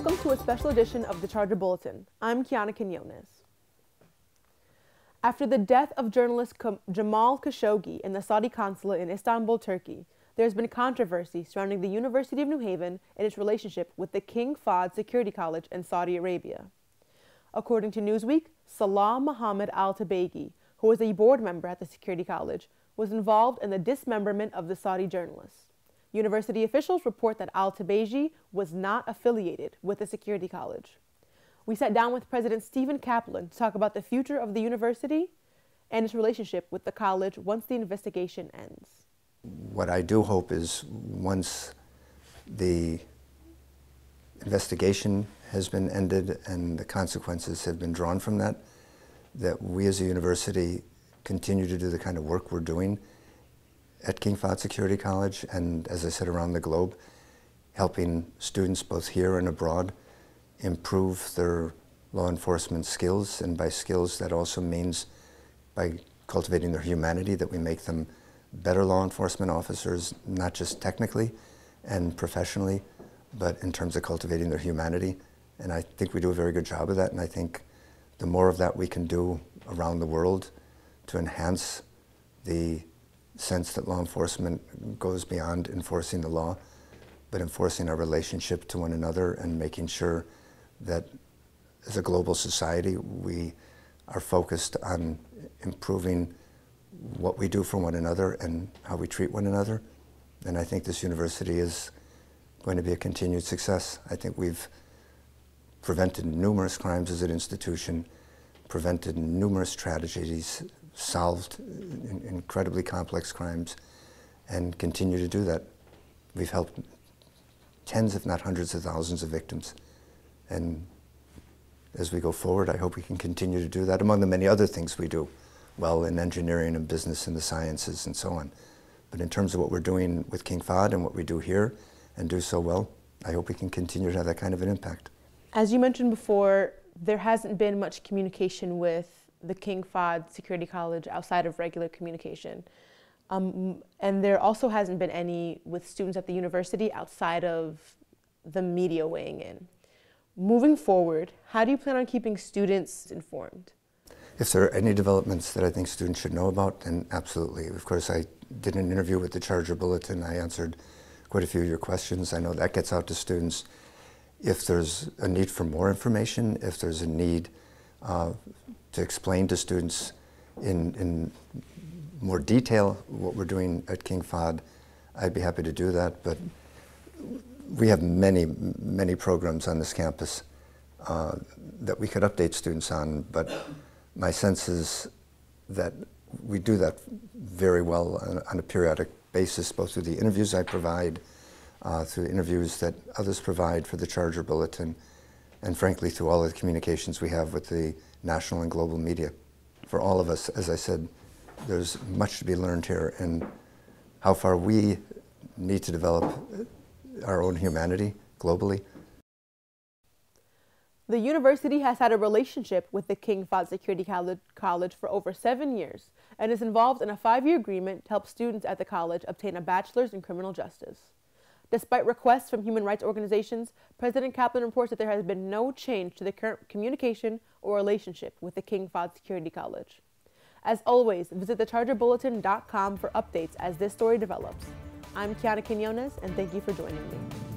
Welcome to a special edition of the Charger Bulletin. I'm Kiana Quinones. After the death of journalist Jamal Khashoggi in the Saudi consulate in Istanbul, Turkey, there has been controversy surrounding the University of New Haven and its relationship with the King Fahd Security College in Saudi Arabia. According to Newsweek, Salah Mohammed Al Tubaigy, who was a board member at the Security College, was involved in the dismemberment of the Saudi journalists. University officials report that Al Tubaigy was not affiliated with the Security College. We sat down with President Steven Kaplan to talk about the future of the university and its relationship with the college once the investigation ends. What I do hope is once the investigation has been ended and the consequences have been drawn from that, that we as a university continue to do the kind of work we're doing at King Fahd Security College and, as I said, around the globe, helping students both here and abroad improve their law enforcement skills. And by skills, that also means by cultivating their humanity, that we make them better law enforcement officers, not just technically and professionally, but in terms of cultivating their humanity. And I think we do a very good job of that. And I think the more of that we can do around the world to enhance the sense that law enforcement goes beyond enforcing the law, but enforcing our relationship to one another and making sure that as a global society, we are focused on improving what we do for one another and how we treat one another. And I think this university is going to be a continued success. I think we've prevented numerous crimes as an institution, prevented numerous tragedies, solved uh, incredibly complex crimes, and continue to do that. We've helped tens, if not hundreds of thousands of victims. And as we go forward, I hope we can continue to do that among the many other things we do well in engineering and business and the sciences and so on. But in terms of what we're doing with King Fahd and what we do here and do so well, I hope we can continue to have that kind of an impact. As you mentioned before, there hasn't been much communication with the King Fahd Security College outside of regular communication. Um, and there also hasn't been any with students at the university outside of the media weighing in. Moving forward, how do you plan on keeping students informed? If there are any developments that I think students should know about, then absolutely. Of course, I did an interview with the Charger Bulletin. I answered quite a few of your questions. I know that gets out to students. If there's a need for more information, if there's a need uh, to explain to students in, in more detail what we're doing at King Fahd, I'd be happy to do that. But we have many, many programs on this campus uh, that we could update students on. But my sense is that we do that very well on, on a periodic basis, both through the interviews I provide, uh, through interviews that others provide for the Charger Bulletin, and frankly, through all of the communications we have with the national and global media. For all of us, as I said, there's much to be learned here and how far we need to develop our own humanity globally. The university has had a relationship with the King Fahd Security College for over seven years and is involved in a five year agreement to help students at the college obtain a bachelor's in criminal justice. Despite requests from human rights organizations, President Kaplan reports that there has been no change to the current communication or relationship with the King Fahd Security College. As always, visit thechargerbulletin.com for updates as this story develops. I'm Kiana Quinones, and thank you for joining me.